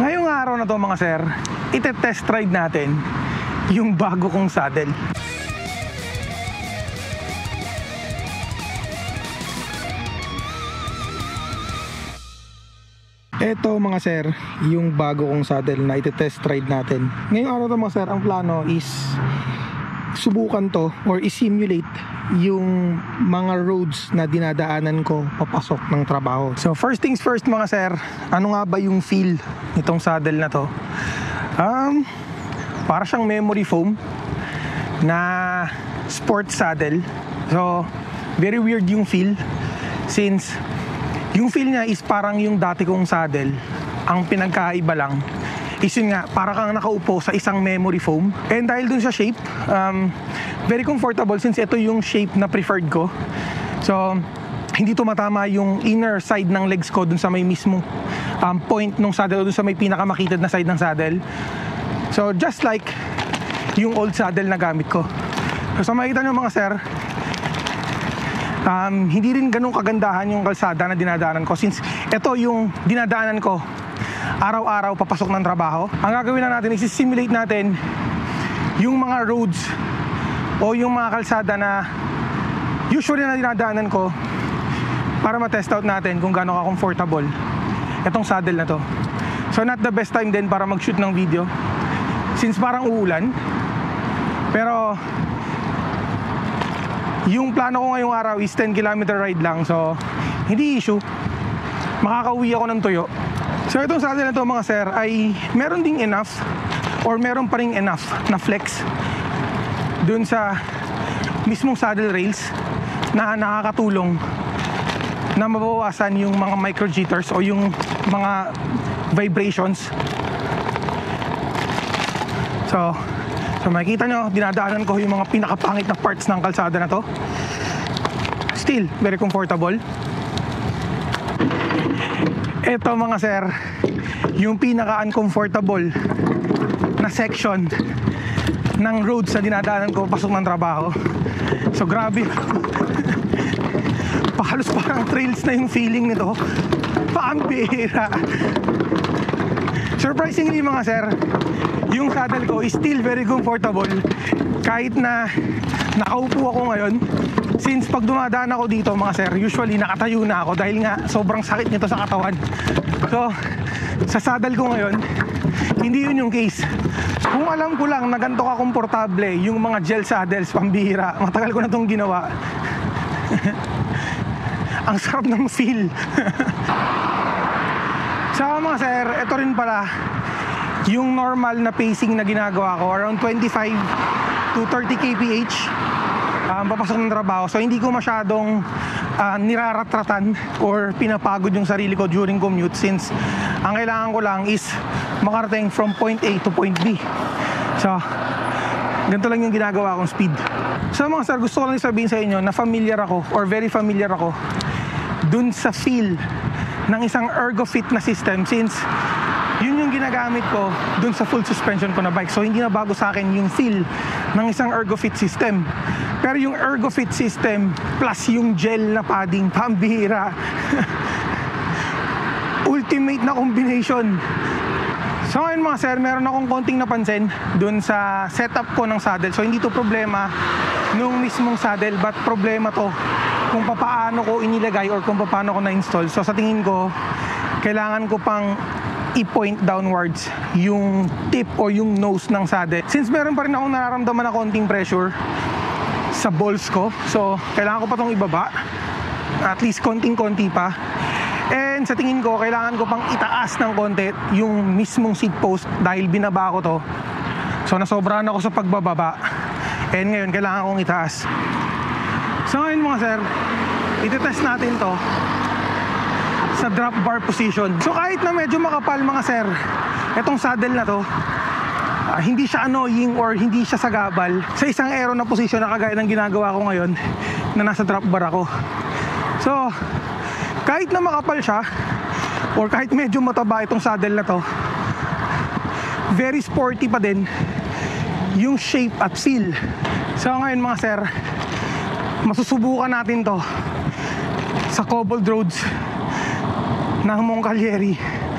Ngayong araw na to mga sir, ite-test ride natin yung bago kong saddle. Ito mga sir, yung bago kong saddle na ite-test ride natin. Ngayong araw to mga sir, ang plano is subukan to or i-simulate yung mga roads na dinadaanan ko papasok ng trabaho. So first things first mga sir, ano nga ba yung feel nitong saddle na to? Um, para siyang memory foam na sports saddle. So very weird yung feel since yung feel niya is parang yung dati kong saddle. Ang pinagkaiba lang is yun nga, para kang nakaupo sa isang memory foam. And dahil dun sa shape, um, very comfortable since ito yung shape na preferred ko. So, hindi tumatama yung inner side ng legs ko dun sa may mismo um, point ng saddle, dun sa may pinakamakitid na side ng saddle. So, just like yung old saddle na gamit ko. So, makikita nyo mga sir, um, hindi rin ganun kagandahan yung kalsada na dinadaanan ko since ito yung dinadaanan ko araw-araw papasok ng trabaho. Ang gagawin na natin is simulate natin yung mga roads o yung mga kalsada na usually na dinadaanan ko para ma-test out natin kung gaano ka comfortable itong saddle na to. So not the best time din para mag-shoot ng video since parang uulan. Pero yung plano ko ngayong araw is 10 km ride lang. So, hindi issue. Makakauwi ako ng tuyo. So, itong saddle na to mga sir ay meron ding enough or meron pa ring enough na flex dun sa mismong saddle rails na nakakatulong na mabawasan yung mga micro jitters o yung mga vibrations. So, So makikita nyo, dinadaanan ko yung mga pinakapangit na parts ng kalsada na to. Still, very comfortable. Ito mga sir, yung pinaka-uncomfortable na section ng roads na dinadaanan ko pasok ng trabaho. So grabe. Pahalos parang trails na yung feeling nito. Pambira. Surprisingly mga sir, yung saddle ko is still very comfortable kahit na nakaupo ako ngayon since pag dumadaan ako dito mga sir usually nakatayo na ako dahil nga sobrang sakit nito sa katawan. So sa saddle ko ngayon hindi yun yung case. Kung alam ko lang na ganito ka komportable yung mga gel saddles pambihira. Matagal ko na itong ginawa. Ang sarap ng feel. Sa mga sir, ito rin pala yung normal na pacing na ginagawa ko. Around 25 to 30 kph um, papasok ng trabaho so hindi ko masyadong uh, niraratratan or pinapagod yung sarili ko during commute since ang kailangan ko lang is makarating from point A to point B so ganito lang yung ginagawa kong speed so mga sir gusto ko lang sabihin sa inyo na familiar ako or very familiar ako dun sa feel ng isang ergo-fit na system since yun yung ginagamit ko dun sa full suspension ko na bike. So hindi na bago sa akin yung feel ng isang ErgoFit system. Pero yung ErgoFit system plus yung gel na padding, pambihira. Ultimate na combination. So ngayon mga sir, meron akong konting napansin dun sa setup ko ng saddle. So hindi to problema nung mismong saddle but problema to kung paano ko inilagay or kung paano ko na-install. So sa tingin ko, kailangan ko pang i-point downwards yung tip o yung nose ng saddle. Since meron pa rin akong nararamdaman na konting pressure sa balls ko, so kailangan ko pa tong ibaba. At least konting-konti pa. And sa tingin ko, kailangan ko pang itaas ng konti yung mismong seat post dahil binaba ko to. So nasobrahan ako sa pagbababa. And ngayon, kailangan kong itaas. So ngayon mga sir, iti-test natin to sa drop bar position. So kahit na medyo makapal mga sir, itong saddle na to, hindi siya annoying or hindi siya sagabal sa isang aero na position na kagaya ng ginagawa ko ngayon na nasa drop bar ako. So, kahit na makapal siya or kahit medyo mataba itong saddle na to, very sporty pa din yung shape at feel. So ngayon mga sir, masusubukan natin to sa cobbled roads ng Mongkalyeri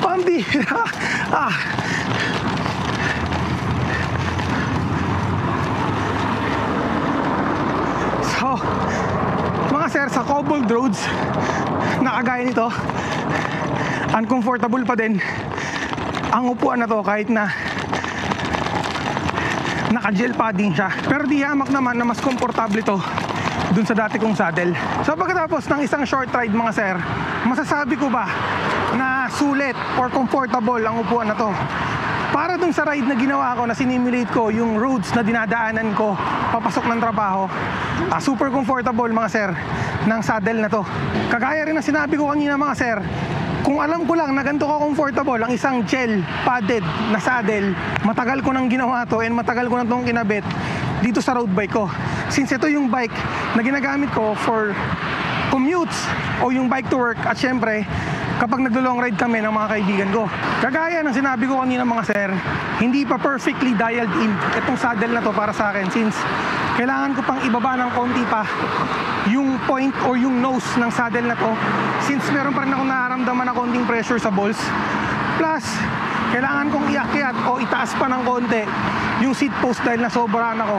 Pambira! Ah! So, mga sir, sa cobbled roads, na kagaya nito, uncomfortable pa din ang upuan na to kahit na naka-gel padding siya. Pero di hamak naman na mas komportable to dun sa dati kong saddle. So pagkatapos ng isang short ride mga sir, masasabi ko ba na sulit or comfortable ang upuan na to? Para dun sa ride na ginawa ko, na sinimulate ko yung roads na dinadaanan ko papasok ng trabaho, ah, super comfortable mga sir ng saddle na to. Kagaya rin ng sinabi ko kanina mga sir, kung alam ko lang na ganito ka comfortable ang isang gel padded na saddle, matagal ko nang ginawa to and matagal ko na itong kinabit dito sa road bike ko. Since ito yung bike na ginagamit ko for commutes o yung bike to work at syempre kapag naglo-long ride kami ng mga kaibigan ko. Kagaya ng sinabi ko kanina mga sir, hindi pa perfectly dialed in itong saddle na to para sa akin since kailangan ko pang ibaba ng konti pa yung point or yung nose ng saddle na to since meron pa rin akong nararamdaman na konting pressure sa balls. Plus, kailangan kong iakyat o itaas pa ng konti yung seat post dahil nasobrahan ako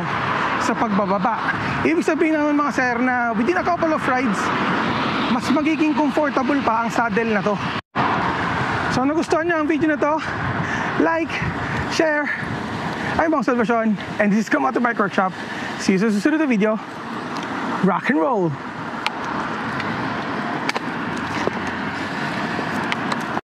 sa pagbababa. Ibig sabihin naman mga sir na within a couple of rides, mas magiging comfortable pa ang saddle na to. So nagustuhan niyo ang video na to, like, share. I'm Bang Salvacion and this is Come Out to Bike Workshop. See you sa susunod na video. Rock and roll!